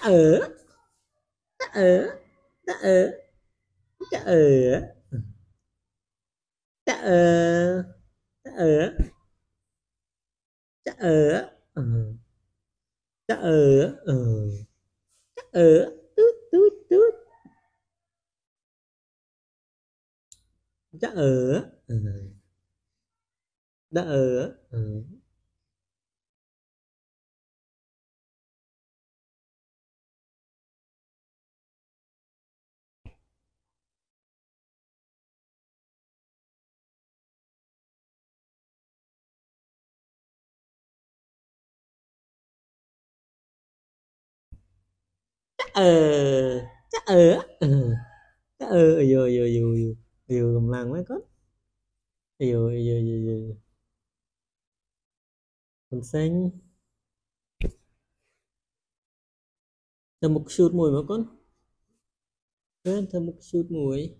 ở ta ở ta ở ta ở ta ở ta ở ta ở ta ở ta ở tút tút tút ta ở ta ở ờ chắc ờ chắc ờ vừa vừa vừa vừa vô vô gầm lăng mấy con. Vừa vừa vừa vừa còn xanh? Thêm một chút mùi mấy con. Thêm một chút mùi